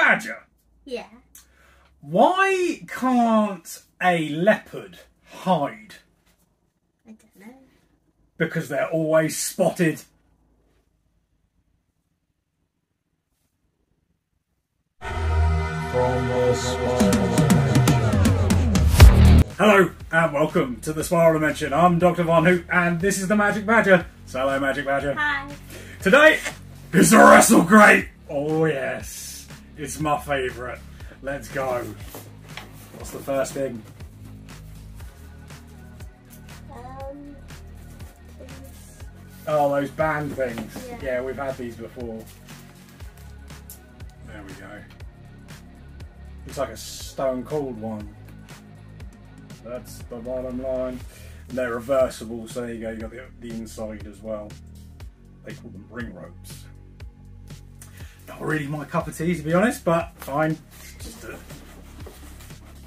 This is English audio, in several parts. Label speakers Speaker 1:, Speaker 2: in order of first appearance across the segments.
Speaker 1: Badger,
Speaker 2: Yeah.
Speaker 1: why can't a leopard hide?
Speaker 2: I don't know.
Speaker 1: Because they're always spotted.
Speaker 3: From the Spiral
Speaker 1: Hello and welcome to the Spiral Dimension. I'm Dr. Von Hoot and this is the Magic Badger. So hello, Magic Badger.
Speaker 2: Hi.
Speaker 1: Today is the Wrestle Crate. Oh yes, it's my favourite. Let's go. What's the first thing?
Speaker 2: Um.
Speaker 1: Oh, those band things.
Speaker 2: Yeah.
Speaker 1: Yeah, we've had these before. There we go. Looks like a stone cold one. That's the bottom line. And they're reversible, so there you go. You got the, the inside as well. They call them ring ropes. Not really my cup of tea, to be honest, but fine. Just a,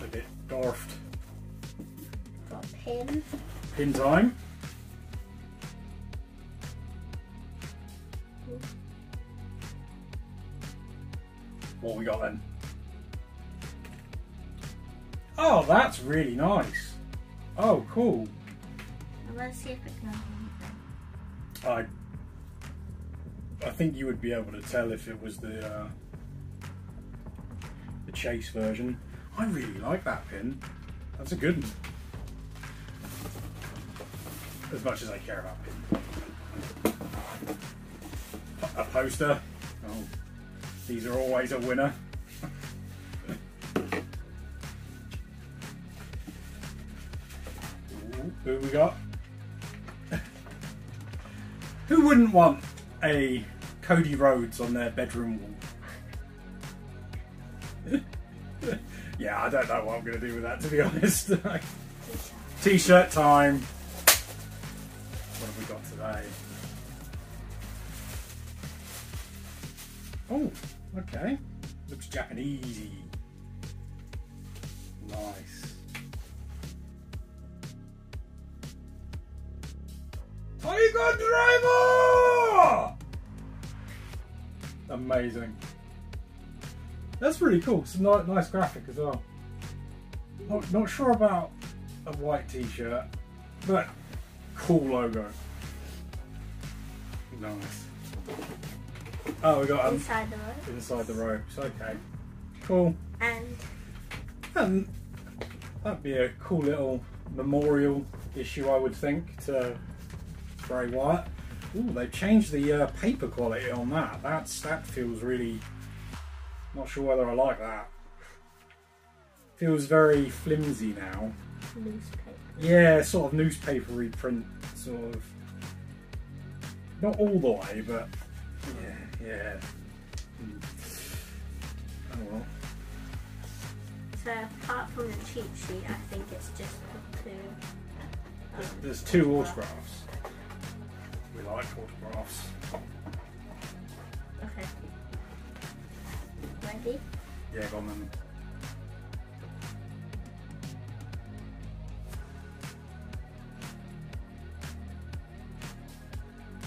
Speaker 1: a bit dwarfed.
Speaker 2: Got pin.
Speaker 1: Pin time. What we got then? Oh, that's really nice. Oh, cool.
Speaker 2: Let's see if it can.
Speaker 1: I I think you would be able to tell if it was the uh, the chase version. I really like that pin. That's a good one. As much as I care about pin. A poster. Oh, these are always a winner. Ooh, Who we got? Who wouldn't want a Cody Rhodes on their bedroom wall? yeah, I don't know what I'm going to do with that, to be honest. T-shirt time. What have we got today? Oh, okay. Looks Japanese. Nice. Tiger Driver! Amazing. That's really cool. It's a ni- nice graphic as well. Not, not sure about a white t-shirt, but cool logo. Nice. Oh, we got um,
Speaker 2: Inside the rope.
Speaker 1: inside the ropes. Okay, cool.
Speaker 2: And
Speaker 1: And that'd be a cool little memorial issue, I would think, to Bray Wyatt. Ooh, they've changed the uh, paper quality on that. That's that feels really. Not sure whether I like that. Feels very flimsy now.
Speaker 2: newspaper.
Speaker 1: Yeah, sort of newspapery print, sort of. Not all the way, but yeah, yeah. Hmm. Oh well.
Speaker 2: So apart from the cheat sheet, I think it's just the two. Um,
Speaker 1: there's two autographs. We like autographs.
Speaker 2: Okay. Ready?
Speaker 1: Yeah, go on then.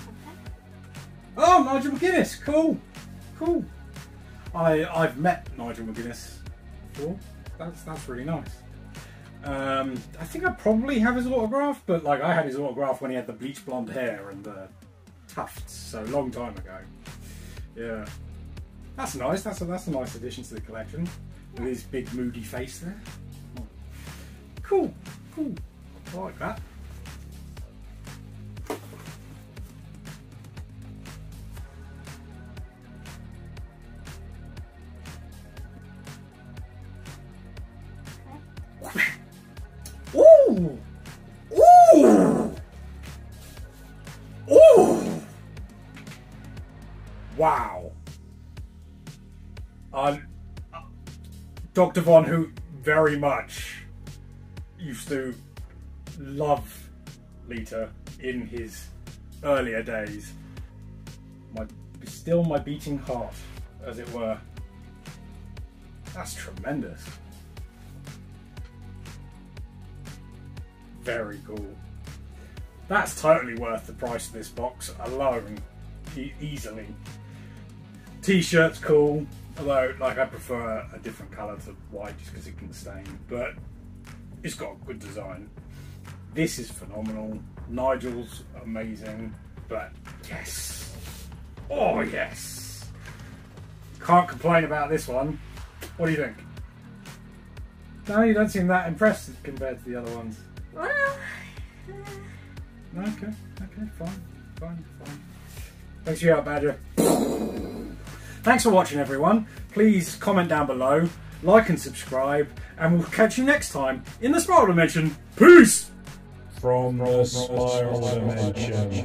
Speaker 2: Okay.
Speaker 1: Oh, Nigel McGuinness, cool, cool. I I've met Nigel McGuinness before. That's that's really nice. Um, I think I probably have his autograph, but like I had his autograph when he had the bleach blonde hair and the tufts, so long time ago. Yeah, that's nice. That's a that's a nice addition to the collection with his big moody face there. Cool, cool. I like that. Wow. Uh, Dr. Von Hoot very much used to love Lita in his earlier days. My still my beating heart, as it were. That's tremendous. Very cool. That's totally worth the price of this box alone, e- easily. T-shirt's cool. Although, like, I prefer a different colour to white just because it can stain. But it's got a good design. This is phenomenal. Nigel's amazing. But yes. Oh, yes. Can't complain about this one. What do you think? No, you don't seem that impressed compared to the other ones.
Speaker 2: Well, uh,
Speaker 1: okay, okay, fine, fine, fine. Thanks for your help, Badger. Thanks for watching, everyone. Please comment down below, like and subscribe, and we'll catch you next time in the Spiral Dimension. Peace!
Speaker 3: From the spiral dimension.